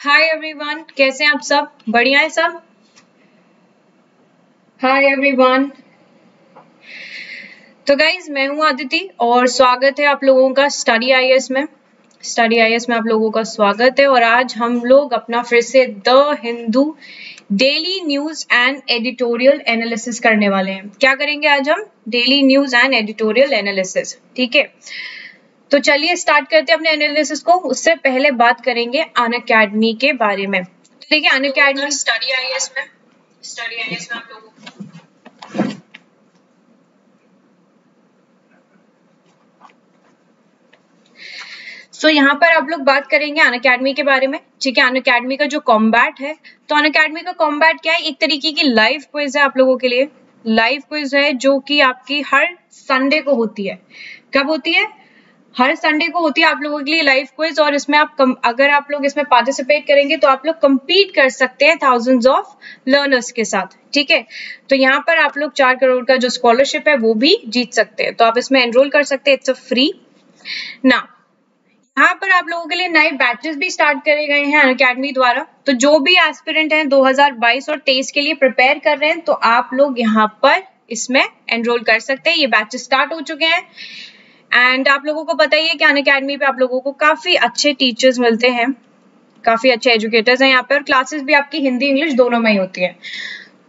Hi everyone कैसे हैं आप सब? बढ़िया है सब? हाय एवरीवन तो गाइज़ मैं हूँ अदिति और स्वागत है आप लोगों का स्टडी आईएएस में। स्टडी आईएएस में आप लोगों का स्वागत है और आज हम लोग अपना फिर से the Hindu daily news and editorial analysis करने वाले हैं। क्या करेंगे आज हम? Daily news and editorial analysis ठीक है? तो चलिए स्टार्ट करते हैं अपने एनालिसिस को। उससे पहले बात करेंगे अन अकेडमी के बारे में। तो देखिए Unacademy study I S में स्टडी आई एस में आप लोगों सो so, यहाँ पर आप लोग बात करेंगे अन अकेडमी के बारे में। ठीक है अन अकेडमी का जो कॉम्बैट है तो अन अकेडमी का कॉम्बैट क्या है? एक तरीके की लाइव क्विज है आप लोगों के लिए। लाइव क्विज है जो कि आपकी हर संडे को होती है। कब होती है? हर संडे को होती है आप लोगों के लिए लाइव क्विज और इसमें आप कम, अगर आप लोग इसमें पार्टिसिपेट करेंगे तो आप लोग compete कर सकते हैं थाउजेंड्स ऑफ़ लर्नर्स के साथ ठीक है? तो यहाँ पर आप लोग चार करोड़ का जो स्कॉलरशिप है वो भी जीत सकते हैं। तो आप इसमें एनरोल कर सकते हैं इट्स अ फ्री ना यहाँ पर आप लोगों के लिए नए बैचेस भी स्टार्ट करे गए हैं अकेडमी द्वारा। तो जो भी एस्पिरेंट हैं 2022 और 23 के लिए प्रिपेयर कर रहे हैं तो आप लोग यहाँ पर इसमें एनरोल कर सकते हैं। ये बैचेस स्टार्ट हो चुके हैं। एंड आप लोगों को पता ही है कि अन अकेडमी पे आप लोगों को काफ़ी अच्छे टीचर्स मिलते हैं। काफ़ी अच्छे एजुकेटर्स हैं यहाँ पे और क्लासेस भी आपकी हिंदी इंग्लिश दोनों में ही होती है।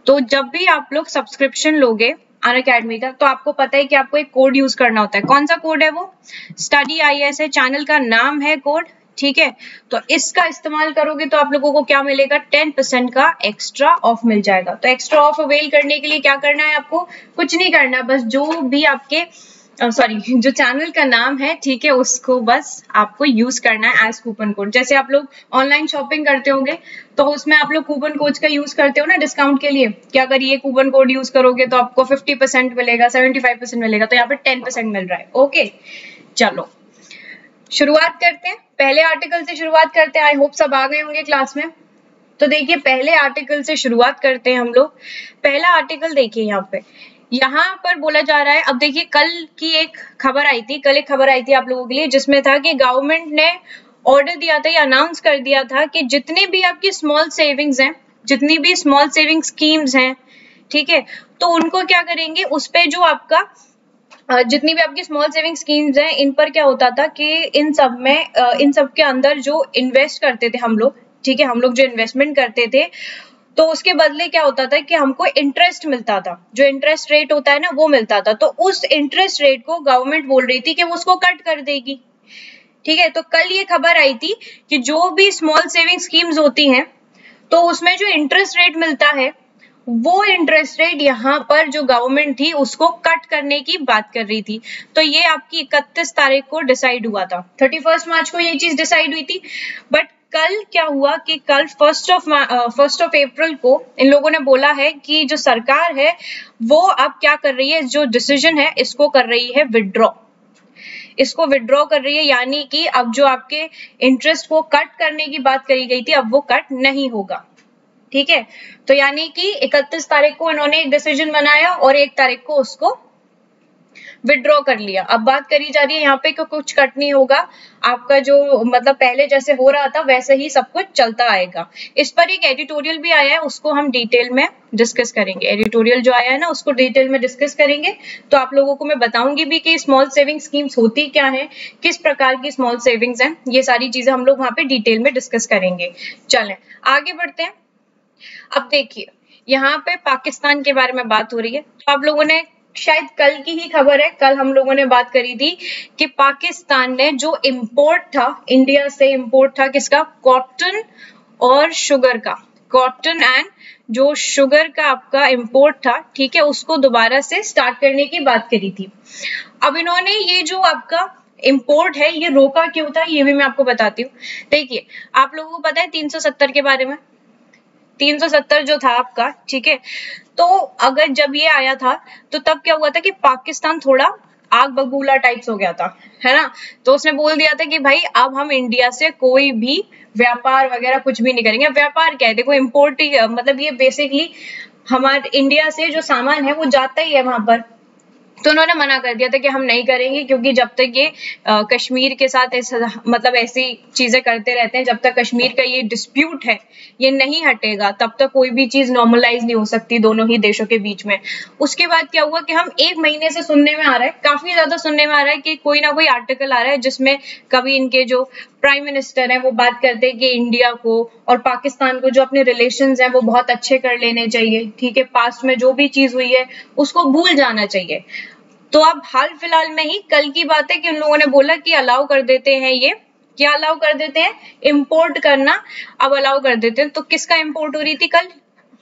तो जब भी आप लोग सब्सक्रिप्शन लोगे अन अकेडमी का तो आपको पता है कि आपको एक कोड यूज़ करना होता है। कौन सा कोड है वो? स्टडी आई एस है चैनल का नाम है कोड ठीक है? तो इसका इस्तेमाल करोगे तो आप लोगों को क्या मिलेगा? टेन परसेंट का एक्स्ट्रा ऑफ़ मिल जाएगा। तो एक्स्ट्रा ऑफ़ अवेल करने के लिए क्या करना है आपको? कुछ नहीं करना, बस जो भी आपके सॉरी जो चैनल का नाम है, ठीक है, उसको बस आपको यूज़ करना है एज कूपन कोड जैसे आप लोग ऑनलाइन शॉपिंग करते होंगे तो उसमें आप लोग कूपन कोड का यूज़ करते हो ना डिस्काउंट के लिए? कि अगर ये कूपन कोड यूज़ करोगे तो आपको 50 परसेंट मिलेगा 75 परसेंट मिलेगा तो यहाँ पे 10 परसेंट मिल रहा है। ओके चलो। शुरुआत करते हैं। पहले आर्टिकल से शुरुआत करते हैं। आई होप सब आ गए होंगे क्लास में। तो देखिए, पहले आर्टिकल से शुरुआत करते हैं हम लोग। पहला आर्टिकल देखिए यहाँ पे। यहाँ पर बोला जा रहा है, अब देखिए, कल की एक खबर आई थी, कल एक खबर आई थी आप लोगों के लिए, जिसमें था कि गवर्नमेंट ने ऑर्डर दिया था या अनाउंस कर दिया था कि जितने भी आपकी स्मॉल सेविंग्स हैं, जितनी भी स्मॉल सेविंग स्कीम्स हैं, ठीक है तो उनको क्या करेंगे, उस पर जो आपका जितनी भी आपकी स्मॉल सेविंग स्कीम्स हैं, इन पर क्या होता था कि इन सब में इन सब के अंदर जो इन्वेस्ट करते थे हम लोग, ठीक है, हम लोग जो इन्वेस्टमेंट करते थे तो उसके बदले क्या होता था कि हमको इंटरेस्ट मिलता था। जो इंटरेस्ट रेट होता है ना, वो मिलता था। तो उस इंटरेस्ट रेट को गवर्नमेंट बोल रही थी कि वो उसको कट कर देगी। ठीक है? तो कल ये खबर आई थी कि जो भी स्मॉल सेविंग स्कीम्स होती हैं तो उसमें जो इंटरेस्ट रेट मिलता है, वो इंटरेस्ट रेट यहाँ पर जो गवर्नमेंट थी, उसको कट करने की बात कर रही थी। तो ये आपकी इकतीस तारीख को डिसाइड हुआ था। थर्टी फ़र्स्ट मार्च को ये चीज़ डिसाइड हुई थी। बट कल क्या हुआ कि कल first of first of April को इन लोगों ने बोला है कि जो सरकार है, वो अब क्या कर रही है, जो डिसीज़न है, इसको कर रही है विड्रॉ इसको विड्रॉ कर रही है, यानी कि अब जो आपके इंटरेस्ट को कट करने की बात करी गई थी, अब वो कट नहीं होगा। ठीक है? तो यानी कि 31 तारीख को इन्होंने एक डिसीज़न बनाया और एक तारीख को उसको विड्रॉ कर लिया। अब बात करी जा रही है यहाँ पे कुछ कट नहीं होगा। आपका जो मतलब पहले जैसे हो रहा था, वैसे ही सब कुछ चलता आएगा। इस पर एक एडिटोरियल भी आया है, उसको हम डिटेल में डिस्कस करेंगे। एडिटोरियल जो आया है ना, उसको डिटेल में डिस्कस करेंगे। तो आप लोगों को मैं बताऊँगी भी कि स्मॉल सेविंग स्कीम्स होती क्या है, किस प्रकार की स्मॉल सेविंग्स हैं, ये सारी चीज़ें हम लोग वहाँ पे डिटेल में डिस्कस करेंगे। चलें, आगे बढ़ते हैं। अब देखिए, यहाँ पे पाकिस्तान के बारे में बात हो रही है। तो आप लोगों ने शायद कल की ही खबर है, कल हम लोगों ने बात करी थी कि पाकिस्तान ने जो इंपोर्ट था इंडिया से इंपोर्ट था किसका? कॉटन और शुगर का। कॉटन एंड जो शुगर का आपका इंपोर्ट था, ठीक है, उसको दोबारा से स्टार्ट करने की बात करी थी। अब इन्होंने ये जो आपका इंपोर्ट है, ये रोका क्यों था, ये भी मैं आपको बताती हूँ। देखिए, आप लोगों को पता है 370 के बारे में? 370 जो था आपका, ठीक है? तो अगर जब ये आया था तो तब क्या हुआ था कि पाकिस्तान थोड़ा आग बबूला टाइप्स हो गया था, है ना? तो उसने बोल दिया था कि भाई, अब हम इंडिया से कोई भी व्यापार वगैरह कुछ भी नहीं करेंगे। व्यापार क्या है? देखो इम्पोर्ट मतलब ये बेसिकली हमारे इंडिया से जो सामान है, वो जाता ही है वहाँ पर। तो उन्होंने मना कर दिया था कि हम नहीं करेंगे क्योंकि जब तक ये आ, कश्मीर के साथ ऐसा मतलब ऐसी चीज़ें करते रहते हैं जब तक कश्मीर का ये डिस्प्यूट है ये नहीं हटेगा तब तक कोई भी चीज़ नॉर्मलाइज नहीं हो सकती दोनों ही देशों के बीच में। उसके बाद क्या हुआ कि हम एक महीने से सुनने में आ रहा है काफ़ी ज़्यादा सुनने में आ रहा है कि कोई ना कोई आर्टिकल आ रहा है जिसमें कभी इनके जो प्राइम मिनिस्टर है वो बात करते हैं कि इंडिया को और पाकिस्तान को जो अपने रिलेशन हैं वो बहुत अच्छे कर लेने चाहिए ठीक है पास्ट में जो भी चीज़ हुई है उसको भूल जाना चाहिए। तो अब हाल फ़िलहाल में ही कल की बात है कि उन लोगों ने बोला कि अलाउ कर देते हैं ये। क्या अलाउ कर देते हैं? इम्पोर्ट करना। अब अलाउ कर देते हैं। तो किसका इम्पोर्ट हो रही थी कल?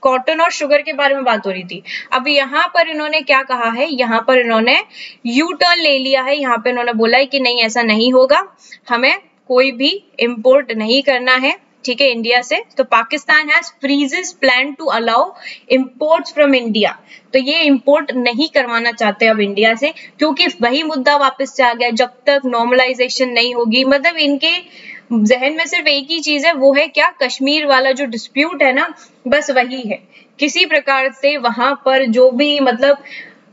कॉटन और शुगर के बारे में बात हो रही थी। अब यहाँ पर इन्होंने क्या कहा है? यहाँ पर इन्होंने यू टर्न ले लिया है। यहाँ पे इन्होंने बोला है कि नहीं, ऐसा नहीं होगा। हमें कोई भी इम्पोर्ट नहीं करना है। ठीक है इंडिया से। तो Pakistan has freezes plan to allow imports from India तो ये इंपोर्ट नहीं करवाना चाहते अब इंडिया से, क्योंकि वही मुद्दा वापस से आ गया जब तक नॉर्मलाइजेशन नहीं होगी। मतलब इनके जहन में सिर्फ़ एक ही चीज़ है, वो है क्या? कश्मीर वाला जो डिस्प्यूट है ना, बस वही है। किसी प्रकार से वहाँ पर जो भी मतलब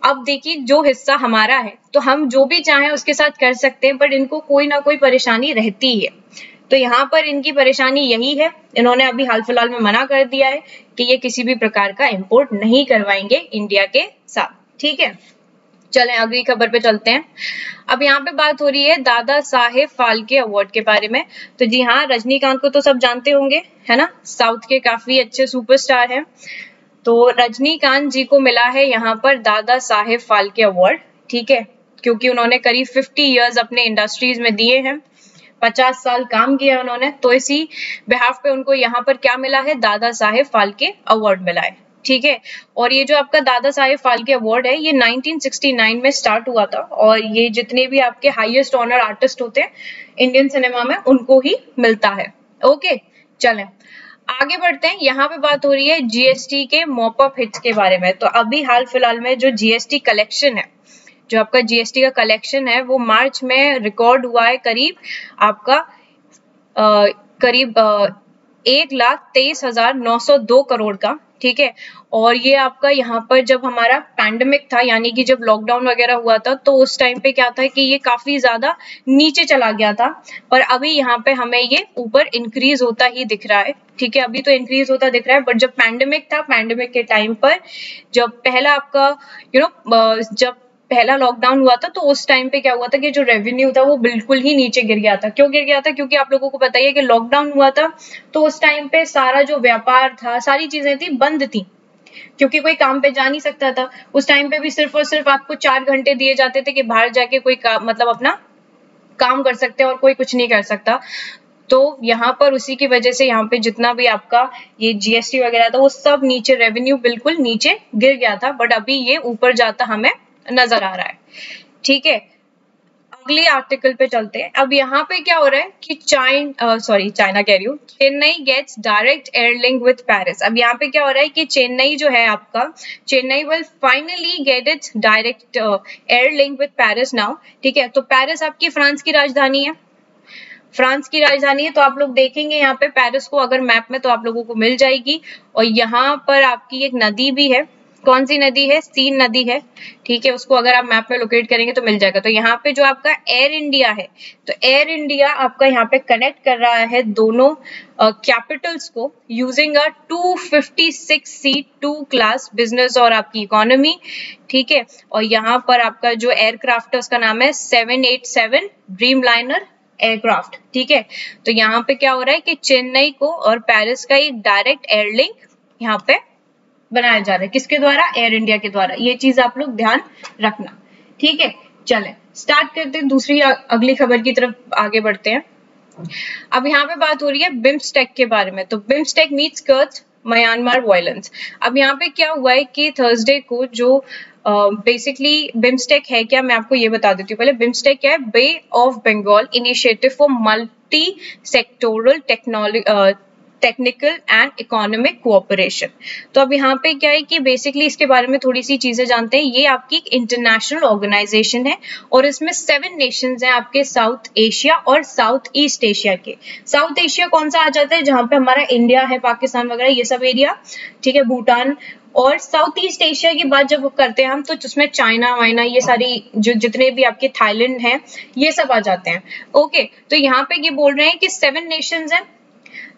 अब देखिए, जो हिस्सा हमारा है तो हम जो भी चाहें उसके साथ कर सकते हैं बट इनको कोई ना कोई परेशानी रहती है। तो यहाँ पर इनकी परेशानी यही है। इन्होंने अभी हाल फ़िलहाल में मना कर दिया है कि ये किसी भी प्रकार का इम्पोर्ट नहीं करवाएँगे इंडिया के साथ। ठीक है? चले, अगली खबर पे चलते हैं। अब यहाँ पे बात हो रही है दादा साहेब फाल्के अवार्ड के बारे में। तो जी हाँ रजनीकांत को तो सब जानते होंगे, है ना? साउथ के काफ़ी अच्छे सुपरस्टार हैं। तो रजनीकांत जी को मिला है यहाँ पर दादा साहेब फाल्के अवार्ड ठीक है? क्योंकि उन्होंने करीब 50 इयर्स अपने इंडस्ट्रीज़ में दिए हैं। पचास साल काम किया उन्होंने तो इसी बिहाफ पे उनको यहाँ पर क्या मिला है? दादा साहेब फाल्के अवार्ड मिला है। ठीक है? और ये जो आपका दादा साहेब फाल्के अवार्ड है, ये 1969 में स्टार्ट हुआ था और ये जितने भी आपके हाईएस्ट ऑनर आर्टिस्ट होते हैं इंडियन सिनेमा में उनको ही मिलता है। ओके चलें। आगे बढ़ते हैं। यहाँ पे बात हो रही है जीएसटी के मॉपअप हिट्स के बारे में। तो अभी हाल फ़िलहाल में जो जीएसटी कलेक्शन है जो आपका जीएसटी का कलेक्शन है वो मार्च में रिकॉर्ड हुआ है करीब आपका आ, करीब आ, एक लाख तेईस हज़ार नौ सौ दो करोड़ का ठीक है? और ये आपका यहाँ पर जब हमारा पैंडमिक था यानी कि जब लॉकडाउन वगैरह हुआ था तो उस टाइम पे क्या था कि ये काफ़ी ज़्यादा नीचे चला गया था पर अभी यहाँ पे हमें ये ऊपर इंक्रीज होता ही दिख रहा है ठीक है? अभी तो इंक्रीज होता दिख रहा है बट जब पैंडमिक था पैंडमिक के टाइम पर जब पहला आपका यू you नो know, जब पहला लॉकडाउन हुआ था तो उस टाइम पे क्या हुआ था कि जो रेवेन्यू था वो बिल्कुल ही नीचे गिर गया था। क्यों गिर गया था? क्योंकि आप लोगों को है कि लॉकडाउन हुआ था तो उस टाइम पे सारा जो व्यापार था, सारी चीज़ें थी, बंद थी। क्योंकि कोई काम पे जा नहीं सकता था। उस टाइम पे भी सिर्फ़ और सिर्फ़ आपको चार घंटे दिए जाते थे कि बाहर जाके कोई मतलब अपना काम कर सकते और कोई कुछ नहीं कर सकता। तो यहाँ पर उसी की वजह से यहाँ पे जितना भी आपका ये जीएसटी वगैरह था, वो सब नीचे रेवेन्यू बिल्कुल नीचे गिर गया था। बट अभी ये ऊपर जाता हमें नज़र आ रहा है। ठीक है? अगले आर्टिकल पे चलते हैं। अब यहाँ पे क्या हो रहा है कि चाइन सॉरी चाइना कह रही हूँ Chennai gets direct airlink with Paris अब यहाँ पे क्या हो रहा है कि चेन्नई जो है आपका Chennai will finally get its direct airlink with Paris now ठीक है? तो पेरिस आपकी फ्रांस की राजधानी है। फ्रांस की राजधानी है तो आप लोग देखेंगे यहाँ पे पेरिस को अगर मैप में तो आप लोगों को मिल जाएगी। और यहाँ पर आपकी एक नदी भी है। कौन सी नदी है? सीन नदी है। ठीक है उसको अगर आप मैप में लोकेट करेंगे तो मिल जाएगा। तो यहाँ पे जो आपका एयर इंडिया है तो एयर इंडिया आपका यहाँ पे कनेक्ट कर रहा है दोनों कैपिटल्स uh, को using a 256 seat two class business और आपकी इकोनॉमी ठीक है और यहाँ पर आपका जो एयरक्राफ्ट है उसका नाम है 787 ड्रीम लाइनर एयरक्राफ्ट ठीक है तो यहाँ पे क्या हो रहा है कि चेन्नई को और पेरिस का एक डायरेक्ट एयरलिंक यहाँ पे बनाया जा रहा है। किसके द्वारा? एयर इंडिया के द्वारा। ये चीज़ आप लोग ध्यान रखना। ठीक है? चले। स्टार्ट करते हैं दूसरी अगली खबर की तरफ़ आगे बढ़ते हैं। अब यहाँ पे बात हो रही है बिम्स्टेक के बारे में। तो बिम्स्टेक मीट्स कर्ज म्यांमार वायलेंस अब यहाँ पे क्या हुआ है कि थर्सडे को जो बेसिकली uh, बिम्स्टेक है क्या? मैं आपको ये बता देती हूँ। पहले बिम्स्टेक क्या है Bay of Bengal initiative for multisectoral technology technical and economic cooperation तो अब यहाँ पे क्या है कि बेसिकली इसके बारे में थोड़ी सी चीज़ें जानते हैं। ये आपकी एक इंटरनेशनल ऑर्गेनाइजेशन है और इसमें सेवन नेशंस हैं आपके साउथ एशिया और साउथ ईस्ट एशिया के। साउथ एशिया कौन सा आ जाता है? जहाँ पे हमारा इंडिया है पाकिस्तान वगैरह, ये सब एरिया ठीक है, भूटान और साउथ ईस्ट एशिया की बात जब करते हैं हम तो जिसमें चाइना वाइना ये सारी जो जितने भी आपके थाईलैंड हैं, ये सब आ जाते हैं। ओके तो यहाँ पे ये बोल रहे हैं कि सेवन नेशंस हैं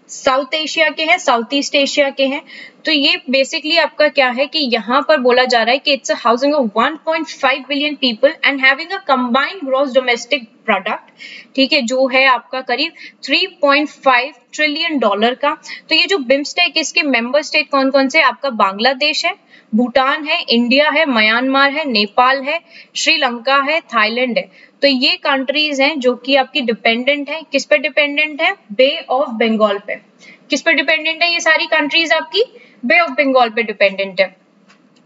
साउथ एशिया के हैं साउथ ईस्ट एशिया के हैं। तो ये बेसिकली आपका क्या है कि यहाँ पर बोला जा रहा है कि it's housing of 1.5 billion people and having a combined gross domestic product ठीक है, जो है आपका करीब 3.5 ट्रिलियन डॉलर का। तो ये जो बिम्स्टेक इसके मेंबर स्टेट कौन कौन से? आपका बांग्लादेश है, भूटान है, इंडिया है, म्यांमार है, नेपाल है, श्रीलंका है, थाईलैंड है। तो ये कंट्रीज़ हैं जो कि आपकी डिपेंडेंट है। किस पे डिपेंडेंट है? बे ऑफ़ बंगाल पे। किस पे डिपेंडेंट है ये सारी कंट्रीज़ आपकी? बे ऑफ़ बंगाल पे डिपेंडेंट है।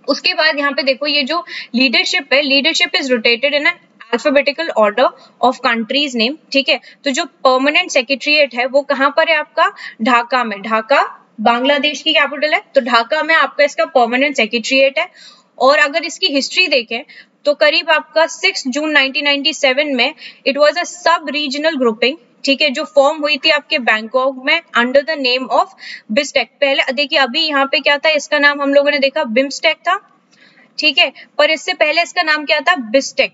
उसके बाद यहाँ पे देखो, ये जो लीडरशिप है leadership is rotated in alphabetical order of countries name ठीक है? तो जो परमानेंट सेक्रेटरीट है, वो कहाँ पर है आपका? ढाका में। ढाका बांग्लादेश की कैपिटल है तो ढाका में आपका इसका परमानेंट सेक्रेटरीट है। और अगर इसकी हिस्ट्री देखें तो करीब आपका 6 जून 1997 में इट वाज अ सब रीजनल ग्रुपिंग ठीक है, जो फॉर्म हुई थी आपके बैंकॉक में under the name of BISTEC पहले, देखिए, अभी यहाँ पे क्या था, इसका नाम हम लोगों ने देखा बिम्स्टेक था, ठीक है, पर इससे पहले इसका नाम क्या था बिस्टेक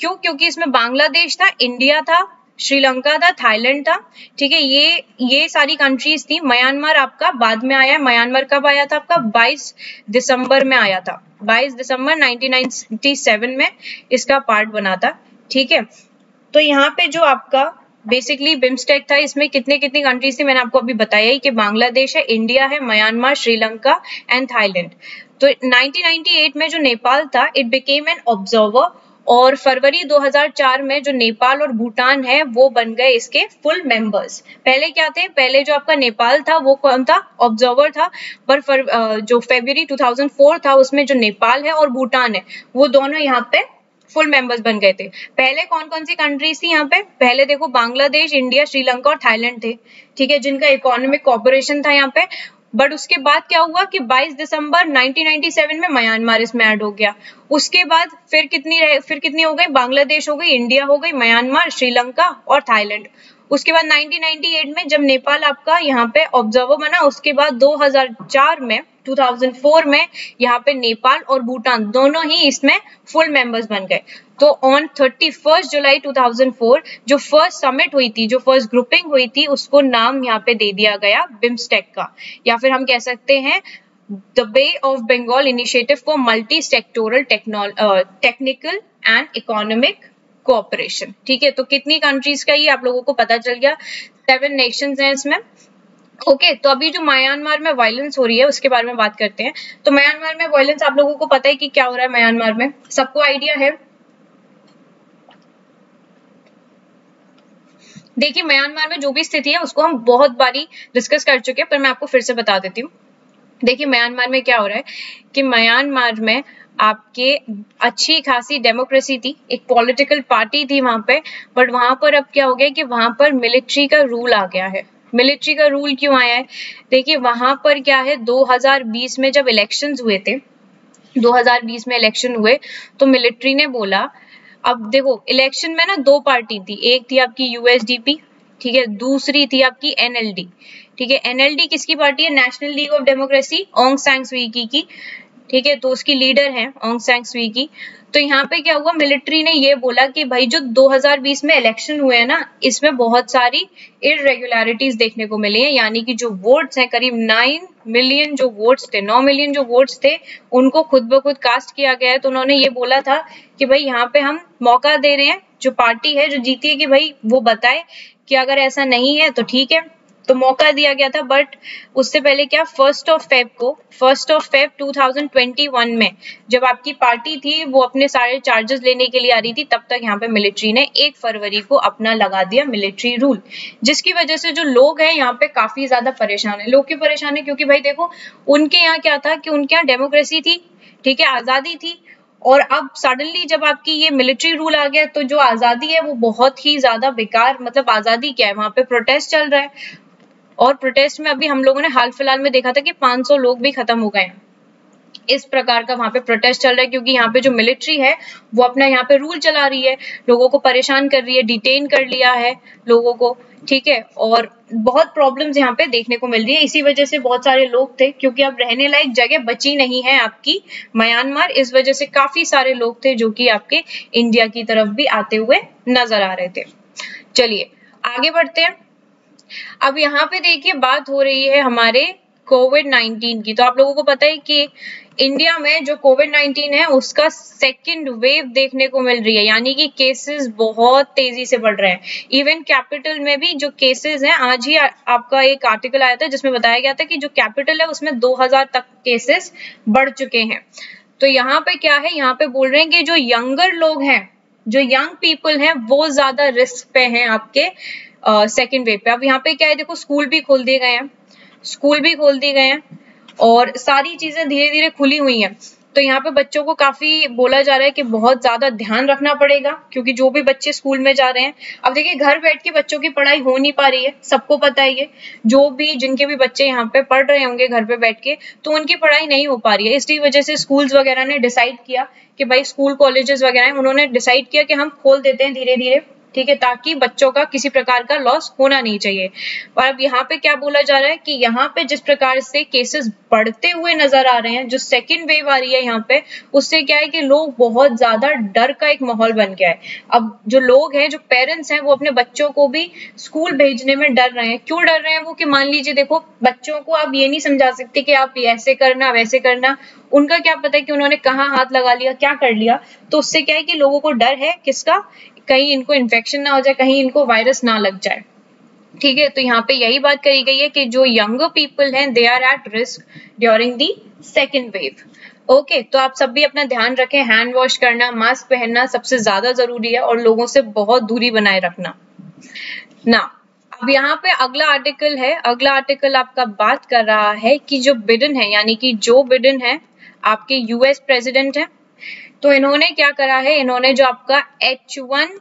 क्यों? क्योंकि इसमें बांग्लादेश था इंडिया था, श्रीलंका था थाईलैंड था, ठीक है, ये ये सारी कंट्रीज़ थी। म्यांमार आपका बाद में आया है म्यांमार कब आया था आपका? 22 दिसंबर में आया था। 22 दिसंबर 1997 में इसका पार्ट बना था, ठीक है। तो यहाँ पे जो आपका बेसिकली बिम्स्टेक था इसमें कितने कितनी कंट्रीज़ थी मैंने आपको अभी बताया ही कि बांग्लादेश है इंडिया है म्यांमार श्रीलंका एंड थाईलैंड। तो 1998 में जो नेपाल था इट बिकेम एन ऑब्जर्वर और फरवरी 2004 में जो नेपाल और भूटान है वो बन गए इसके फुल मेंबर्स पहले क्या थे? पहले जो आपका नेपाल था वो कौन था? ऑब्जर्वर था। पर फर, जो फरवरी 2004 था उसमें जो नेपाल है और भूटान है वो दोनों यहाँ पे फुल मेंबर्स बन गए थे। पहले कौन कौन सी कंट्रीज़ थी यहाँ पे? पहले देखो बांग्लादेश, इंडिया, श्रीलंका और थाईलैंड थे। ठीक है, जिनका इकोनॉमिक कॉपरेशन था यहाँ पे। बट उसके बाद क्या हुआ कि 22 दिसंबर 1997 में म्यांमार इसमें ऐड हो गया। उसके बाद फिर कितनी रहे, फिर कितनी हो गई? बांग्लादेश हो गई, इंडिया हो गई, म्यांमार, श्रीलंका और थाईलैंड। उसके बाद 1998 में जब नेपाल आपका यहाँ पे ऑब्जर्वर बना, उसके बाद 2004 में 2004 में यहाँ पे नेपाल और भूटान दोनों ही इसमें फुल मेंबर्स बन गए। तो ऑन थर्टी फ़र्स्ट जुलाई 2004 जो फ़र्स्ट समिट हुई थी, जो फ़र्स्ट ग्रुपिंग हुई थी, उसको नाम यहाँ पे दे दिया गया बिम्स्टेक का। या फिर हम कह सकते हैं the Bay of Bengal initiative for multisectoral technical and economic cooperation ठीक है तो कितनी कंट्रीज़ का ये आप लोगों को पता चल गया? सेवन नेशंस हैं इसमें। ओके okay, तो अभी जो म्यांमार में वायलेंस हो रही है उसके बारे में बात करते हैं। तो म्यांमार में वायलेंस आप लोगों को पता है कि क्या हो रहा है म्यांमार में? सबको आइडिया है? देखिए म्यांमार में जो भी स्थिति है उसको हम बहुत बारी डिस्कस कर चुके हैं पर मैं आपको फिर से बता देती हूँ। देखिए म्यांमार में क्या हो रहा है कि म्यांमार में आपके अच्छी खासी डेमोक्रेसी थी एक पॉलिटिकल पार्टी थी वहाँ पे बट वहाँ पर अब क्या हो गया कि वहाँ पर मिलिट्री का रूल आ गया है। मिलिट्री का रूल क्यों आया है? देखिए, वहाँ पर क्या है 2020 में जब इलेक्शंस हुए थे 2020 में इलेक्शन हुए तो मिलिट्री ने बोला, अब देखो इलेक्शन में ना दो पार्टी थी, एक थी आपकी यूएसडीपी ठीक है, दूसरी थी आपकी एनएलडी ठीक है एनएलडी किसकी पार्टी है? National League of Democracy Aung San Suu Kyi की, ठीक है तो उसकी लीडर है ओंग सैंग स्वी की तो यहाँ पे क्या हुआ? मिलिट्री ने ये बोला कि भाई जो 2020 में इलेक्शन हुए हैं ना, इसमें बहुत सारी इरेगुलरिटीज देखने को मिली है। यानी कि जो वोट्स हैं, करीब नाइन मिलियन जो वोट्स थे, नौ मिलियन जो वोट्स थे, उनको खुद ब खुद कास्ट किया गया है। तो उन्होंने ये बोला था कि भाई यहाँ पे हम मौका दे रहे हैं, जो पार्टी है, जो जीती है कि भाई वो बताए कि अगर ऐसा नहीं है तो ठीक है। तो मौका दिया गया था बट उससे पहले क्या फ़र्स्ट ऑफ़ फेब को फ़र्स्ट ऑफ़ फेब 2021 में जब आपकी पार्टी थी, वो अपने सारे चार्जेस लेने के लिए आ रही थी, तब तक यहाँ पे मिलिट्री ने एक फरवरी को अपना लगा दिया मिलिट्री रूल जिसकी वजह से जो लोग हैं यहाँ पे काफ़ी ज़्यादा परेशान है। लोग क्यों परेशान है? क्योंकि भाई देखो, उनके यहाँ क्या था कि उनके यहाँ डेमोक्रेसी थी, ठीक है, आज़ादी थी, और अब सडनली जब आपकी ये मिलिट्री रूल आ गया तो जो आज़ादी है वो बहुत ही ज़्यादा बेकार मतलब आज़ादी क्या है? वहाँ पे प्रोटेस्ट चल रहा है और प्रोटेस्ट में अभी हम लोगों ने हाल फ़िलहाल में देखा था कि 500 लोग भी खत्म हो गए हैं। इस प्रकार का वहाँ पे प्रोटेस्ट चल रहा है क्योंकि यहाँ पे जो मिलिट्री है, वो अपना यहाँ पे रूल चला रही है। लोगों को परेशान कर रही है डिटेन कर लिया है लोगों को, ठीक है? और बहुत प्रॉब्लम्स यहाँ पे देखने को मिल रही है। इसी वजह से बहुत सारे लोग थे क्योंकि अब रहने लायक जगह बची नहीं है आपकी। म्यांमार, इस वजह से काफ़ी सारे लोग थे जो कि आपके इंडिया की तरफ़ भी आते हुए नज़र आ रहे थे। चलिए, आगे बढ़ते हैं। अब यहाँ पे देखिए बात हो रही है हमारे कोविड 19 की। तो आप लोगों को पता है कि इंडिया में जो कोविड 19 है उसका सेकंड वेव देखने को मिल रही है। यानी कि केसेस बहुत तेज़ी से बढ़ रहे हैं। इवन कैपिटल में भी जो केसेस हैं आज ही आ, आपका एक आर्टिकल आया था जिसमें बताया गया था कि जो कैपिटल है उसमें 2000 तक केसेस बढ़ चुके हैं। तो यहाँ पे क्या है? यहाँ पे बोल रहे हैं कि जो यंगर लोग हैं जो यंग पीपल हैं वो ज़्यादा रिस्क पे हैं आपके सेकेंड वेव पे। अब यहाँ पे क्या है, देखो स्कूल भी खोल दिए गए हैं। स्कूल भी खोल दिए गए हैं और सारी चीज़ें धीरे धीरे खुली हुई हैं। तो यहाँ पे बच्चों को काफ़ी बोला जा रहा है कि बहुत ज़्यादा ध्यान रखना पड़ेगा, क्योंकि जो भी बच्चे स्कूल में जा रहे हैं, अब देखिए, घर बैठ के बच्चों की पढ़ाई हो नहीं पा रही है, सबको पता ही है जो भी जिनके भी बच्चे यहाँ पे पढ़ रहे होंगे घर पे बैठ के तो उनकी पढ़ाई नहीं हो पा रही है। इसकी वजह से स्कूल्स वगैरह ने डिसाइड किया कि भाई स्कूल कॉलेजेस वगैरह उन्होंने डिसाइड किया कि हम खोल देते हैं धीरे धीरे ठीक है, ताकि बच्चों का किसी प्रकार का लॉस होना नहीं चाहिए। और अब यहाँ पे क्या बोला जा रहा है कि यहाँ पे जिस प्रकार से केसेस बढ़ते हुए नज़र आ रहे हैं, जो सेकेंड वेव आ रही है यहाँ पे, उससे क्या है कि लोग बहुत ज़्यादा डर का एक माहौल बन गया है। अब जो लोग हैं, जो पेरेंट्स हैं, वो अपने बच्चों को भी स्कूल भेजने में डर रहे हैं। क्यों डर रहे हैं? वो कि मान लीजिए देखो, बच्चों को आप ये नहीं समझा सकते कि आप ऐसे करना, वैसे करना। उनका क्या पता है कि उन्होंने कहाँ हाथ लगा लिया, क्या कर लिया? तो उससे क्या है कि लोगों को डर है किसका? कहीं इनको इन्फेक्शन ना हो जाए, कहीं इनको वायरस ना लग जाए। ठीक है? तो यहाँ पे यही बात करी गई है कि जो यंगर पीपल हैं they are at risk during the second wave okay तो आप सब भी अपना ध्यान रखें हैंड वॉश करना मास्क पहनना सबसे ज़्यादा ज़रूरी है और लोगों से बहुत दूरी बनाए रखना। ना अब यहाँ पे अगला आर्टिकल है। अगला आर्टिकल आपका बात कर रहा है कि जो बिडन है, यानी कि जो बिडन है, आपके यूएस प्रेसिडेंट है तो इन्होंने क्या करा है? इन्होंने जो आपका एच वन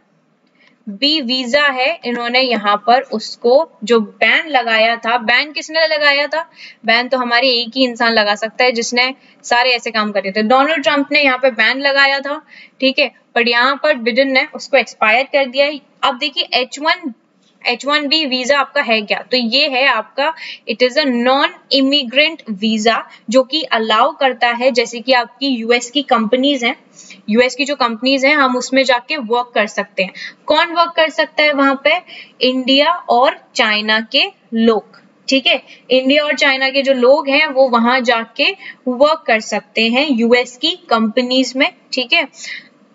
बी वीज़ा है, इन्होंने यहाँ पर उसको जो बैन लगाया था बैन किसने लगाया था? बैन तो हमारे एक ही इंसान लगा सकता है जिसने सारे ऐसे काम करे थे। डोनाल्ड ट्रंप ने यहाँ पे बैन लगाया था, ठीक है? पर यहाँ पर बिडन ने उसको एक्सपायर कर दिया अब देखिए H one H one B visa आपका है क्या? तो ये है आपका it is a non immigrant visa जो कि अलाउ करता है, जैसे कि आपकी यूएस की कंपनीज़ हैं। यूएस की जो कंपनीज़ हैं, हम उसमें जाके वर्क कर सकते हैं। कौन वर्क कर सकता है वहाँ पे? इंडिया और चाइना के लोग। ठीक है? इंडिया और चाइना के जो लोग हैं, वो वहाँ जाके वर्क कर सकते हैं यूएस की कंपनीज़ में। ठीक है?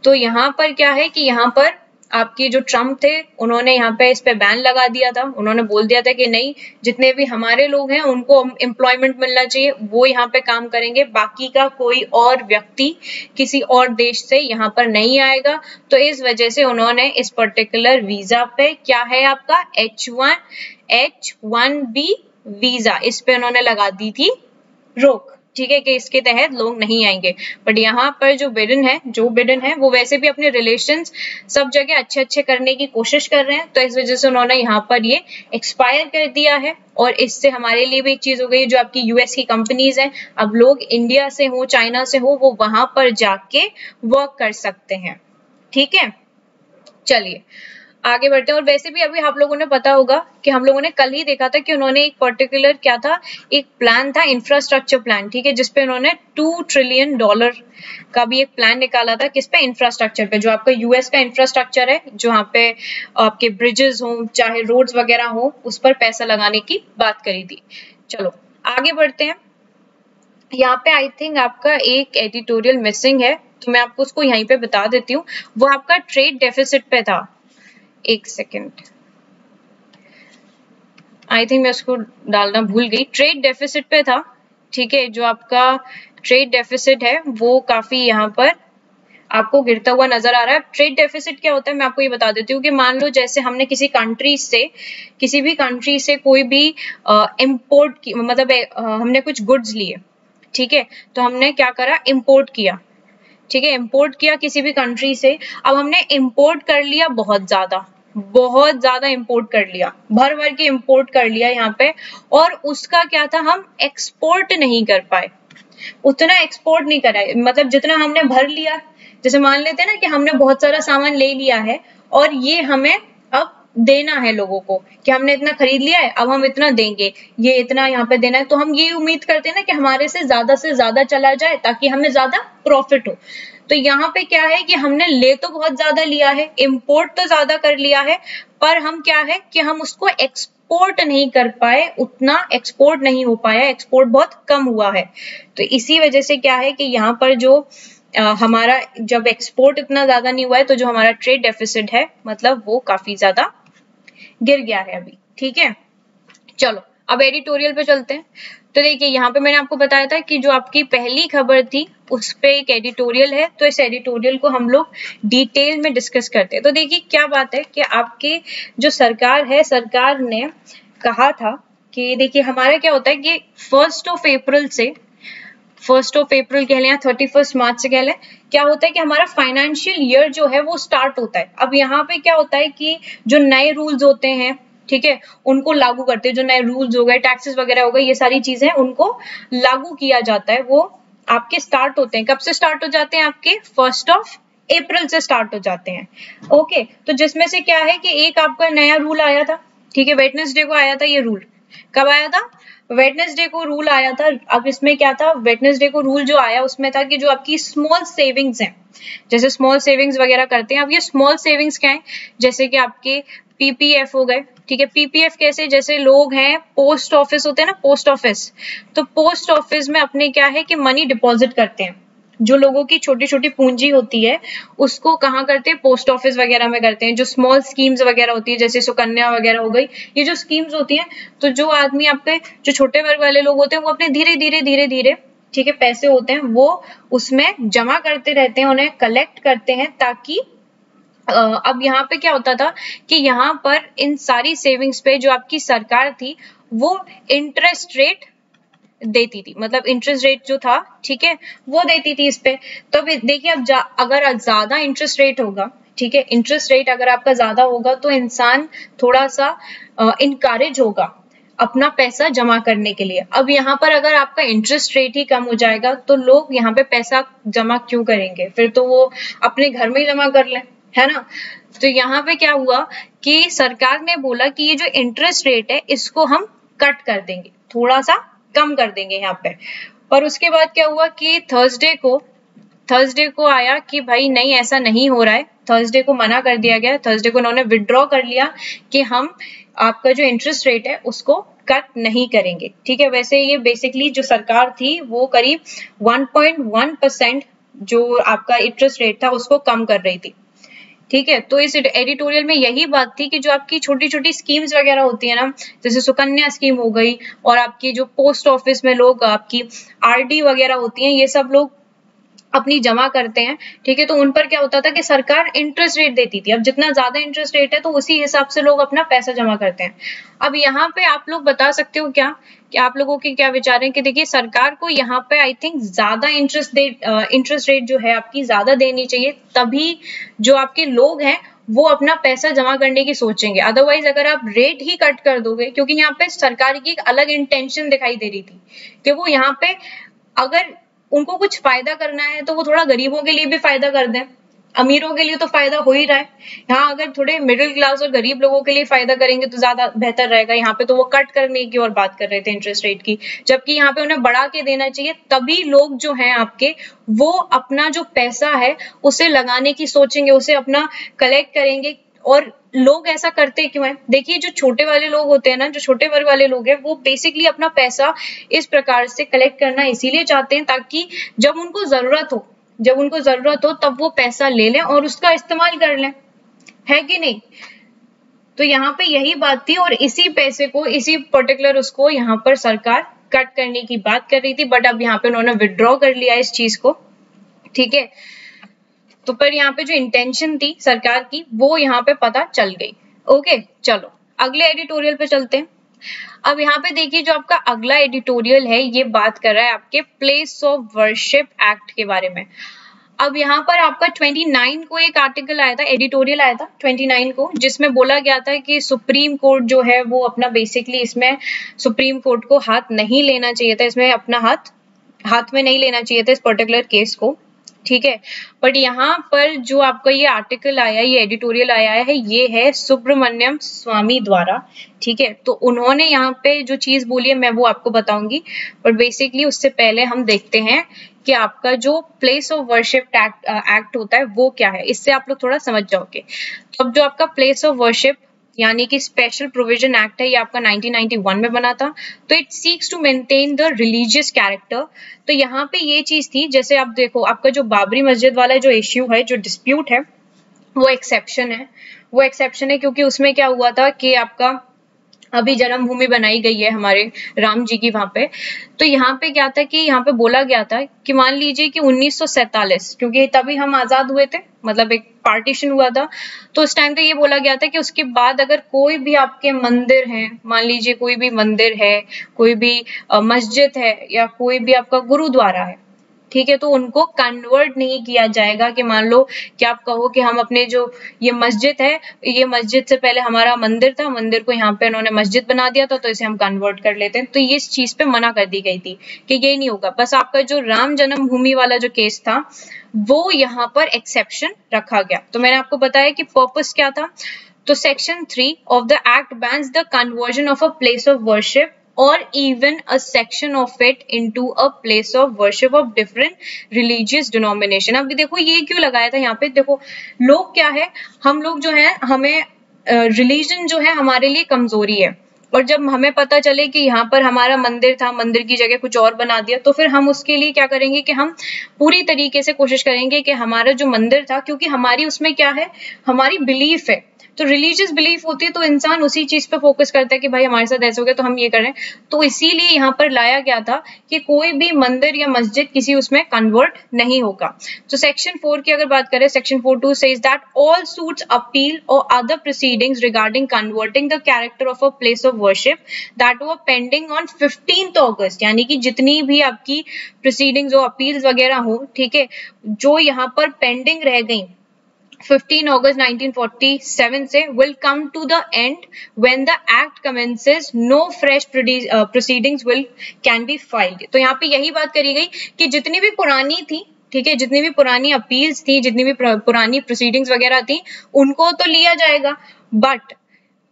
तो यहाँ पर क्या है कि यहाँ पर आपकी जो ट्रंप थे, उन्होंने यहाँ पे इस पे बैन लगा दिया था। उन्होंने बोल दिया था कि नहीं, जितने भी हमारे लोग हैं, उनको एम्प्लॉयमेंट मिलना चाहिए, वो यहाँ पे काम करेंगे। बाकी का कोई और व्यक्ति किसी और देश से यहाँ पर नहीं आएगा। तो इस वजह से उन्होंने इस पर्टिकुलर वीज़ा पे, क्या है आपका? H one H one B visa इस पे उन्होंने लगा दी थी रोक। ठीक है कि इसके तहत लोग नहीं आएँगे। बट यहाँ पर जो बिडन है, जो बिडन है, वो वैसे भी अपने रिलेशन सब जगह अच्छे अच्छे करने की कोशिश कर रहे हैं। तो इस वजह से उन्होंने यहाँ पर ये एक्सपायर कर दिया है। और इससे हमारे लिए भी एक चीज़ हो गई, जो आपकी यूएस की कंपनीज़ हैं, अब लोग इंडिया से हो चाइना से हो, वो वहाँ पर जाके वर्क कर सकते हैं। ठीक है? चलिए। आगे बढ़ते हैं। और वैसे भी अभी आप लोगों ने पता होगा कि हम लोगों ने कल ही देखा था कि उन्होंने एक पर्टिकुलर क्या था? एक प्लान था इंफ्रास्ट्रक्चर प्लान ठीक है, जिसपे उन्होंने टू ट्रिलियन डॉलर का भी एक प्लान निकाला था, किस पे? इंफ्रास्ट्रक्चर पे, जो आपका यूएस का इंफ्रास्ट्रक्चर है जो यहाँ पे आपके ब्रिजेस हो, चाहे रोड्स वगैरह हो, उस पर पैसा लगाने की बात करी थी। चलो, आगे बढ़ते हैं। यहाँ पे आई थिंक आपका एक एडिटोरियल मिसिंग है तो मैं आपको उसको यहीं पे बता देती हूँ। वो आपका ट्रेड डेफिसिट पे था। एक सेकेंड आई थिंक मैं उसको डालना भूल गई. ट्रेड डेफिसिट पे था. ठीक है, जो आपका ट्रेड डेफिसिट है, वो काफ़ी यहाँ पर आपको गिरता हुआ नज़र आ रहा है. ट्रेड डेफिसिट क्या होता है, मैं आपको ये बता देती हूँ कि मान लो जैसे हमने किसी कंट्री से, किसी भी कंट्री से कोई भी इम्पोर्ट मतलब हमने कुछ गुड्स लिए. ठीक है तो हमने क्या करा? इम्पोर्ट किया. ठीक है इम्पोर्ट किया किसी भी कंट्री से. अब हमने इम्पोर्ट कर लिया बहुत ज़्यादा. बहुत ज़्यादा इम्पोर्ट कर लिया। भर भर के इम्पोर्ट कर लिया यहाँ पे। और उसका क्या था, हम एक्सपोर्ट नहीं कर पाए। उतना एक्सपोर्ट नहीं करा मतलब जितना हमने भर लिया, जैसे मान लेते हैं ना कि हमने बहुत सारा सामान ले लिया है और ये हमें अब देना है लोगों को कि हमने इतना खरीद लिया है, अब हम इतना देंगे। ये इतना यहाँ पे देना है। तो हम ये उम्मीद करते हैं ना कि हमारे से ज़्यादा से ज़्यादा चला जाए ताकि हमें ज़्यादा प्रॉफिट हो। तो यहाँ पे क्या है कि हमने ले तो बहुत ज़्यादा लिया है इम्पोर्ट तो ज़्यादा कर लिया है पर हम क्या है कि हम उसको एक्सपोर्ट नहीं कर पाए उतना एक्सपोर्ट नहीं हो पाया एक्सपोर्ट बहुत कम हुआ है। तो इसी वजह से क्या है कि यहाँ पर जो आ, हमारा जब एक्सपोर्ट इतना ज़्यादा नहीं हुआ है तो जो हमारा ट्रेड डेफिसिट है मतलब वो काफ़ी ज़्यादा गिर गया है अभी ठीक है? चलो अब एडिटोरियल पे चलते हैं। तो देखिए, यहाँ पे मैंने आपको बताया था कि जो आपकी पहली खबर थी, उस पर एक एडिटोरियल है तो इस एडिटोरियल को हम लोग डिटेल में डिस्कस करते हैं। तो देखिए, क्या बात है कि आपके जो सरकार है, सरकार ने कहा था कि देखिए, हमारा क्या होता है कि फ़र्स्ट ऑफ़ अप्रैल से फ़र्स्ट ऑफ़ अप्रैल कह लें या थर्टी फ़र्स्ट मार्च से कह लें, क्या होता है कि हमारा फाइनेंशियल ईयर जो है, वो स्टार्ट होता है। अब यहाँ पे क्या होता है कि जो नए रूल्स होते हैं ठीक है? उनको लागू करते हैं। जो नए रूल्स हो गए टैक्सेस वगैरह हो गए, ये सारी चीज़ें उनको लागू किया जाता है। वो आपके स्टार्ट होते हैं। कब से स्टार्ट हो जाते हैं आपके? फ़र्स्ट ऑफ़ अप्रैल से स्टार्ट हो जाते हैं। ओके तो जिसमें से क्या है कि एक आपका नया रूल आया था। ठीक है? वेटनेसडे को आया था ये रूल कब आया था? वेटनेसडे को रूल आया था। अब इसमें क्या था? वेटनेसडे को रूल जो आया, उसमें था कि जो आपकी स्मॉल सेविंग्स हैं। जैसे स्मॉल सेविंग्स वगैरह करते हैं। अब ये स्मॉल सेविंग्स क्या है? जैसे कि आपके पीपीएफ हो गए। ठीक है पीपीएफ कैसे, जैसे लोग हैं पोस्ट ऑफ़िस होते हैं ना पोस्ट ऑफ़िस तो पोस्ट ऑफ़िस में अपने क्या है कि मनी डिपॉजिट करते हैं। जो लोगों की छोटी छोटी पूंजी होती है, उसको कहाँ करते हैं? पोस्ट ऑफ़िस वगैरह में करते हैं। जो स्मॉल स्कीम्स वगैरह होती है, जैसे सुकन्या वगैरह हो गई, ये जो स्कीम्स होती हैं तो जो आदमी आपके, जो छोटे वर्ग वाले लोग होते हैं, वो अपने धीरे धीरे धीरे धीरे, ठीक है, पैसे होते हैं, वो उसमें जमा करते रहते हैं, उन्हें कलेक्ट करते हैं, ताकि अब यहाँ पे क्या होता था कि यहाँ पर इन सारी सेविंग्स पे जो आपकी सरकार थी वो इंटरेस्ट रेट देती थी। मतलब इंटरेस्ट रेट जो था ठीक है वो देती थी इस पे। तो देखिए अब जा, अगर ज़्यादा इंटरेस्ट रेट होगा ठीक है इंटरेस्ट रेट अगर आपका ज़्यादा होगा तो इंसान थोड़ा सा इनकरेज होगा अपना पैसा जमा करने के लिए। अब यहाँ पर अगर आपका इंटरेस्ट रेट ही कम हो जाएगा तो लोग यहाँ पे पैसा जमा क्यों करेंगे? फिर तो वो अपने घर में ही जमा कर लें। है ना? तो यहाँ पे क्या हुआ कि सरकार ने बोला कि ये जो इंटरेस्ट रेट है, इसको हम कट कर देंगे। थोड़ा सा कम कर देंगे यहाँ पे। और उसके बाद क्या हुआ कि थर्सडे को थर्सडे को आया कि भाई, नहीं, ऐसा नहीं हो रहा है। थर्सडे को मना कर दिया गया। थर्सडे को उन्होंने विड्रॉ कर लिया कि हम, आपका जो इंटरेस्ट रेट है, उसको कट नहीं करेंगे। ठीक है? वैसे ये बेसिकली जो सरकार थी, वो करीब 1.1 परसेंट जो आपका इंटरेस्ट रेट था, उसको कम कर रही थी। ठीक है? तो इस एडिटोरियल में यही बात थी कि जो आपकी छोटी छोटी स्कीम्स वगैरह होती है ना, जैसे सुकन्या स्कीम हो गई और आपकी जो पोस्ट ऑफ़िस में लोग, आपकी आरडी वगैरह होती हैं, ये सब लोग अपनी जमा करते हैं, ठीक है? तो उन पर क्या होता था कि सरकार इंटरेस्ट रेट देती थी। अब जितना ज़्यादा इंटरेस्ट रेट है तो उसी हिसाब से लोग अपना पैसा जमा करते हैं। अब यहाँ पे आप लोग बता सकते हो क्या? कि आप लोगों के क्या विचार हैं कि देखिए, सरकार को यहाँ पे आई थिंक ज़्यादा इंटरेस्ट दे इंटरेस्ट रेट जो है आपकी ज़्यादा देनी चाहिए, तभी जो आपके लोग हैं, वो अपना पैसा जमा करने की सोचेंगे। अदरवाइज़ अगर आप रेट ही कट कर दोगे, क्योंकि यहाँ पे सरकार की एक अलग इंटेंशन दिखाई दे रही थी कि वो यहाँ पे अगर उनको कुछ फ़ायदा करना है तो वो थोड़ा गरीबों के लिए भी फ़ायदा कर दें। अमीरों के लिए तो फ़ायदा हो ही रहा है। यहाँ अगर थोड़े मिडिल क्लास और गरीब लोगों के लिए फ़ायदा करेंगे तो ज़्यादा बेहतर रहेगा। यहाँ पे तो वो कट करने की और बात कर रहे थे इंटरेस्ट रेट की। जबकि यहाँ पे उन्हें बढ़ा के देना चाहिए, तभी लोग जो हैं आपके, वो अपना जो पैसा है, उसे लगाने की सोचेंगे, उसे अपना कलेक्ट करेंगे। और लोग ऐसा करते क्यों है? देखिए, जो छोटे वाले लोग होते हैं ना, जो छोटे वर्ग वाले लोग हैं, वो बेसिकली अपना पैसा इस प्रकार से कलेक्ट करना इसीलिए चाहते हैं ताकि जब उनको ज़रूरत हो, जब उनको ज़रूरत हो, तब वो पैसा ले लें और उसका इस्तेमाल कर लें। है कि नहीं? तो यहाँ पे यही बात थी और इसी पैसे को, इसी पर्टिकुलर उसको यहाँ पर सरकार कट करने की बात कर रही थी बट अब यहाँ पे उन्होंने विड्रॉ कर लिया इस चीज़ को। ठीक है? तो पर यहाँ पे जो इंटेंशन थी सरकार की, वो यहाँ पे पता चल गई। ओके चलो, अगले एडिटोरियल पे चलते हैं। अब यहाँ पे देखिए जो आपका अगला एडिटोरियल है, ये बात कर रहा है आपके प्लेस ऑफ़ वर्शिप एक्ट के बारे में। अब यहाँ पर आपका 29 को एक आर्टिकल आया था एडिटोरियल आया था 29 को, जिसमें बोला गया था कि सुप्रीम कोर्ट जो है, वो अपना बेसिकली इसमें सुप्रीम कोर्ट को हाथ नहीं लेना चाहिए था, इसमें अपना हाथ हाथ में नहीं लेना चाहिए था इस पर्टिकुलर केस को। ठीक है? बट यहाँ पर जो आपका ये आर्टिकल आया, ये एडिटोरियल आया है, ये है सुब्रमण्यम स्वामी द्वारा, ठीक है? तो उन्होंने यहाँ पे जो चीज़ बोली है, मैं वो आपको बताऊँगी। बट बेसिकली उससे पहले हम देखते हैं कि आपका जो प्लेस ऑफ़ वर्शिप एक्ट होता है, वो क्या है? इससे आप लोग थोड़ा समझ जाओगे। तो अब जो आपका प्लेस ऑफ़ वर्शिप यानी कि स्पेशल प्रोविज़न एक्ट है, ये आपका 1991 में बना था। तो it seeks to maintain the religious character तो यहाँ पे ये चीज़ थी, जैसे आप देखो, आपका जो बाबरी मस्जिद वाला जो इश्यू है, जो डिस्प्यूट है, वो एक्सेप्शन है। वो एक्सेप्शन है क्योंकि उसमें क्या हुआ था कि आपका अभी जन्मभूमि बनाई गई है हमारे राम जी की वहाँ पे। तो यहाँ पे क्या था कि यहाँ पे बोला गया था कि मान लीजिए कि 1947 क्योंकि तभी हम आज़ाद हुए थे मतलब एक पार्टीशन हुआ था तो उस टाइम पे ये बोला गया था कि उसके बाद अगर कोई भी आपके मंदिर हैं, मान लीजिए कोई भी मंदिर है, कोई भी मस्जिद है, या कोई भी आपका गुरुद्वारा है ठीक है तो उनको कन्वर्ट नहीं किया जाएगा कि मान लो कि आप कहो कि हम अपने जो ये मस्जिद है, ये मस्जिद से पहले हमारा मंदिर था, मंदिर को यहाँ पे उन्होंने मस्जिद बना दिया था तो इसे हम कन्वर्ट कर लेते हैं। तो ये इस चीज़ पे मना कर दी गई थी कि ये नहीं होगा। बस आपका जो राम जन्मभूमि वाला जो केस था, वो यहाँ पर एक्सेप्शन रखा गया। तो मैंने आपको बताया कि पर्पस क्या था? तो section three of the act bans the conversion of a place of worship or even a section of it into a place of worship of different religious denomination. अभी देखो, ये क्यों लगाया था यहाँ पे? देखो, लोग क्या है? हम लोग जो है, हमें रिलीजन जो है हमारे लिए कमज़ोरी है। और जब हमें पता चले कि यहाँ पर हमारा मंदिर था, मंदिर की जगह कुछ और बना दिया तो फिर हम उसके लिए क्या करेंगे कि हम पूरी तरीके से कोशिश करेंगे कि हमारा जो मंदिर था, क्योंकि हमारी उसमें क्या है? हमारी बिलीफ है। तो रिलीजियस बिलीफ होती है तो इंसान उसी चीज़ पे फोकस करता है कि भाई हमारे साथ ऐसा हो गया तो हम ये करें तो इसीलिए यहाँ पर लाया गया था कि कोई भी मंदिर या मस्जिद किसी उसमें कन्वर्ट नहीं होगा। तो सेक्शन फोर की अगर बात करें section four two says that all suits appeal और other proceedings regarding converting the character of a place of worship that were pending on fifteen August यानी कि जितनी भी आपकी प्रोसीडिंग्स हो अपील्स वगैरह हो, ठीक है, जो यहाँ पर पेंडिंग रह गई 15 August 1947 से will come to the end when the act commences no fresh uh, proceedings will can be filed. तो यहाँ पे यही बात करी गई कि जितनी भी पुरानी थी ठीक है जितनी भी पुरानी अपील्स थी जितनी भी पुरानी प्रोसीडिंग्स वगैरह थी उनको तो लिया जाएगा बट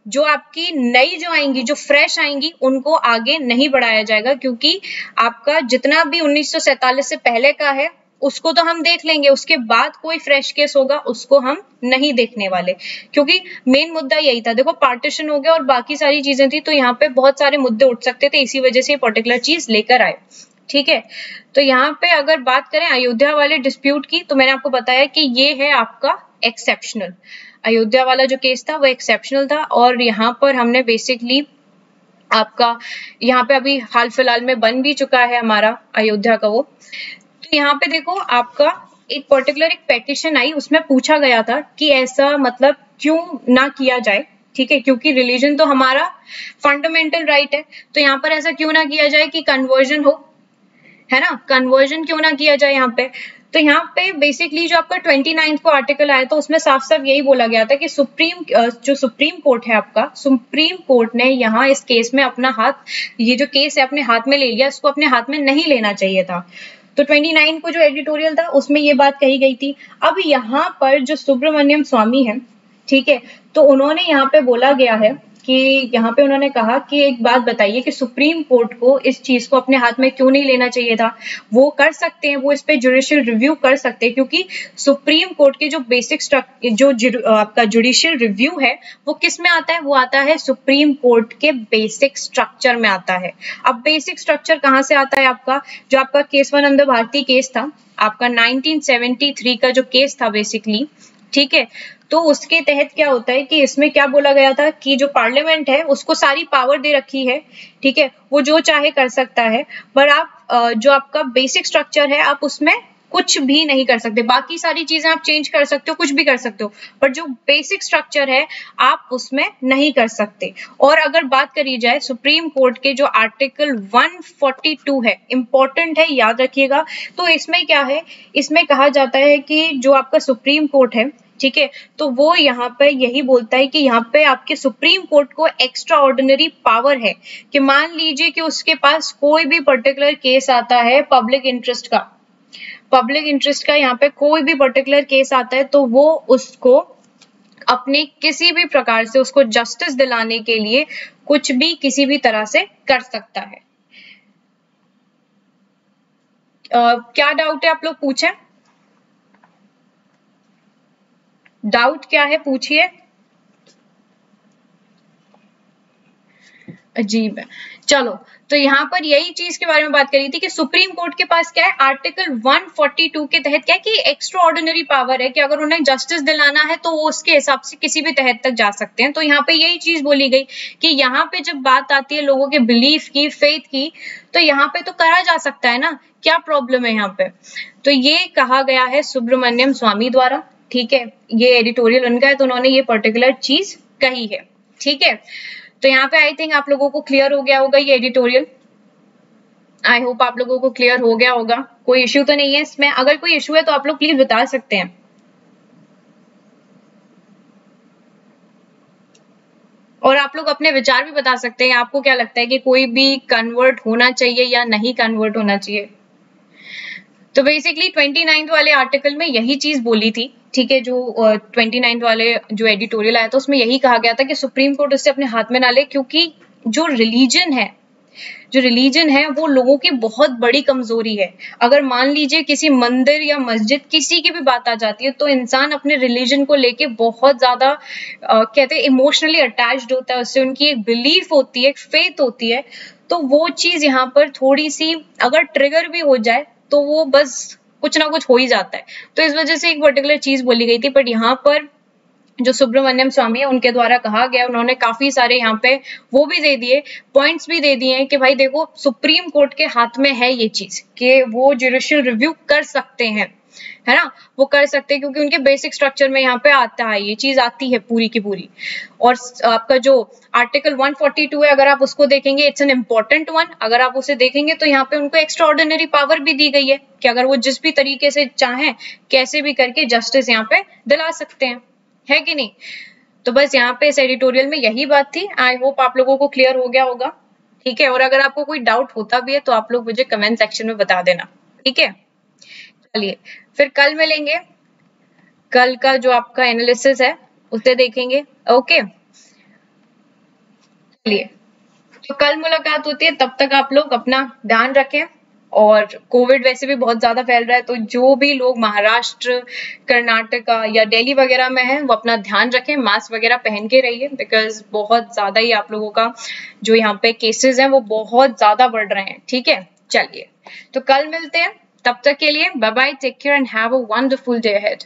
जो आपकी नई जो आएँगी जो फ्रेश आएँगी उनको आगे नहीं बढ़ाया जाएगा क्योंकि आपका जितना भी उन्नीस से पहले का है उसको तो हम देख लेंगे, उसके बाद कोई फ्रेश केस होगा, उसको हम नहीं देखने वाले। क्योंकि मेन मुद्दा यही था, देखो पार्टीशन हो गया और बाकी सारी चीज़ें थी तो यहाँ पे बहुत सारे मुद्दे उठ सकते थे, इसी वजह से ये पर्टिकुलर चीज़ लेकर आए। ठीक है? तो यहाँ पे अगर बात करें अयोध्या वाले डिस्प्यूट की तो मैंने आपको बताया कि ये है आपका एक्सेप्शनल अयोध्या वाला जो केस था, वो एक्सेप्शनल था और यहाँ पर हमने बेसिकली आपका, यहाँ पे अभी हाल फ़िलहाल में बन भी चुका है हमारा अयोध्या का वो। तो यहाँ पे देखो आपका एक पर्टिकुलर एक पेटिशन आई, उसमें पूछा गया था कि ऐसा मतलब क्यों ना किया जाए, ठीक है? क्योंकि रिलीजन तो हमारा फंडामेंटल राइट right है। तो यहाँ पर ऐसा क्यों ना किया जाए कि कन्वर्जन हो, है ना? कन्वर्जन क्यों ना किया जाए यहाँ पे? तो यहाँ पे बेसिकली जो आपका ट्वेंटी नाइन्थ को आर्टिकल आया तो उसमें साफ़ साफ़ यही बोला गया था कि सुप्रीम जो सुप्रीम कोर्ट है आपका, सुप्रीम कोर्ट ने यहाँ इस केस में अपना हाथ, ये जो केस है, अपने हाथ में ले लिया, इसको अपने हाथ में नहीं लेना चाहिए था। तो 29 को जो एडिटोरियल था, उसमें ये बात कही गई थी। अब यहाँ पर जो सुब्रमण्यम स्वामी है, ठीक है तो उन्होंने यहाँ पे बोला गया है कि यहाँ पे उन्होंने कहा कि एक बात बताइए कि सुप्रीम कोर्ट को इस चीज़ को अपने हाथ में क्यों नहीं लेना चाहिए था? वो कर सकते हैं, वो इस पे जुडिशियल रिव्यू कर सकते हैं, क्योंकि सुप्रीम कोर्ट की जो बेसिक जो आपका जुडिशियल रिव्यू है, वो किसमें आता है? वो आता है सुप्रीम कोर्ट के बेसिक स्ट्रक्चर में आता है। अब बेसिक स्ट्रक्चर कहाँ से आता है आपका? जो आपका केसवानंद भारती केस था, आपका 1973 का जो केस था बेसिकली ठीक है? तो उसके तहत क्या होता है कि इसमें क्या बोला गया था कि जो पार्लियामेंट है, उसको सारी पावर दे रखी है, ठीक है? वो जो चाहे कर सकता है, पर आप जो आपका बेसिक स्ट्रक्चर है, आप उसमें कुछ भी नहीं कर सकते। बाकी सारी चीज़ें आप चेंज कर सकते हो, कुछ भी कर सकते हो। पर जो बेसिक स्ट्रक्चर है, आप उसमें नहीं कर सकते। और अगर बात करी जाए सुप्रीम कोर्ट के जो आर्टिकल 142 है इंपॉर्टेंट है, याद रखिएगा। तो इसमें क्या है? इसमें कहा जाता है कि जो आपका सुप्रीम कोर्ट है, ठीक है? तो वो यहाँ पे यही बोलता है कि यहाँ पे आपके सुप्रीम कोर्ट को एक्स्ट्रा ऑर्डिनरी पावर है। कि मान लीजिए कि उसके पास कोई भी पर्टिकुलर केस आता है पब्लिक इंटरेस्ट का। पब्लिक इंटरेस्ट का यहाँ पे कोई भी पर्टिकुलर केस आता है तो वो उसको अपने किसी भी प्रकार से उसको जस्टिस दिलाने के लिए कुछ भी किसी भी तरह से कर सकता है। uh, क्या डाउट है आप लोग पूछें? डाउट क्या है? पूछिए। अजीब है। चलो तो यहाँ पर यही चीज़ के बारे में बात करी थी कि सुप्रीम कोर्ट के पास क्या है? आर्टिकल 142 के तहत क्या है कि एक्स्ट्रा ऑर्डिनरी पावर है कि अगर उन्हें जस्टिस दिलाना है तो वो उसके हिसाब से किसी भी तहत तक जा सकते हैं। तो यहाँ पे यही चीज़ बोली गई कि यहाँ पे जब बात आती है लोगों के बिलीफ की फेथ की तो यहाँ पे तो करा जा सकता है ना? क्या प्रॉब्लम है यहाँ पे? तो ये कहा गया है सुब्रमण्यम स्वामी द्वारा, ठीक है? ये एडिटोरियल उनका है तो उन्होंने ये पर्टिकुलर चीज़ कही है, ठीक है? तो यहाँ पे आई थिंक आप लोगों को क्लियर हो गया होगा ये एडिटोरियल आई होप आप लोगों को क्लियर हो गया होगा। कोई इश्यू तो नहीं है इसमें। अगर कोई इश्यू है तो आप लोग प्लीज़ बता सकते हैं। और आप लोग अपने विचार भी बता सकते हैं। आपको क्या लगता है कि कोई भी कन्वर्ट होना चाहिए या नहीं कन्वर्ट होना चाहिए? तो बेसिकली ट्वेंटी वाले आर्टिकल में यही चीज़ बोली थी, ठीक है, जो ट्वेंटी नाइन्थ वाले जो एडिटोरियल आया था, उसमें यही कहा गया था कि सुप्रीम कोर्ट उससे अपने हाथ में ना ले, क्योंकि जो रिलीजन है, जो रिलीजन है, वो लोगों की बहुत बड़ी कमज़ोरी है। अगर मान लीजिए किसी मंदिर या मस्जिद किसी की भी बात आ जाती है तो इंसान अपने रिलीजन को लेके बहुत ज़्यादा कहते हैं इमोशनली अटैच्ड होता है, उससे उनकी एक बिलीफ होती है, एक फेथ होती है तो वो चीज़ यहाँ पर थोड़ी सी अगर ट्रिगर भी हो जाए तो वो बस कुछ ना कुछ हो ही जाता है। तो इस वजह से एक पर्टिकुलर चीज़ बोली गई थी बट यहाँ पर जो सुब्रमण्यम स्वामी है, उनके द्वारा कहा गया, उन्होंने काफ़ी सारे यहाँ पे वो भी दे दिए पॉइंट्स भी दे दिए कि भाई देखो, सुप्रीम कोर्ट के हाथ में है ये चीज़, कि वो जुडिशियल रिव्यू कर सकते हैं। है ना? वो कर सकते हैं, क्योंकि उनके बेसिक स्ट्रक्चर में यहाँ पे आता है, ये चीज़ आती है पूरी की पूरी। और आपका जो आर्टिकल 142 है, अगर आप उसको देखेंगे इट्स एन इम्पोर्टेंट वन अगर आप उसे देखेंगे तो यहाँ पे उनको एक्स्ट्रा ऑर्डिनरी पावर भी दी गई है, कि अगर वो जिस भी तरीके से चाहें, कैसे भी करके जस्टिस यहाँ पे दिला सकते हैं। है कि नहीं? तो बस यहाँ पे इस एडिटोरियल में यही बात थी। आई होप आप लोगों को क्लियर हो गया होगा। ठीक है? और अगर आपको कोई डाउट होता भी है तो आप लोग मुझे कमेंट सेक्शन में बता देना। ठीक है? चलिए। फिर कल मिलेंगे। कल का जो आपका एनालिसिस है, उसे देखेंगे। ओके चलिए। तो कल मुलाकात होती है, तब तक आप लोग अपना ध्यान रखें। और कोविड वैसे भी बहुत ज़्यादा फैल रहा है तो जो भी लोग महाराष्ट्र, कर्नाटका या दिल्ली वगैरह में है, वो अपना ध्यान रखें। मास्क वगैरह पहन के रहिए बिकॉज़ बहुत ज़्यादा ही आप लोगों का जो यहाँ पे केसेस हैं, वो बहुत ज़्यादा बढ़ रहे हैं। ठीक है? चलिए। तो कल मिलते हैं। तब तक के लिए bye bye take care and have a wonderful day ahead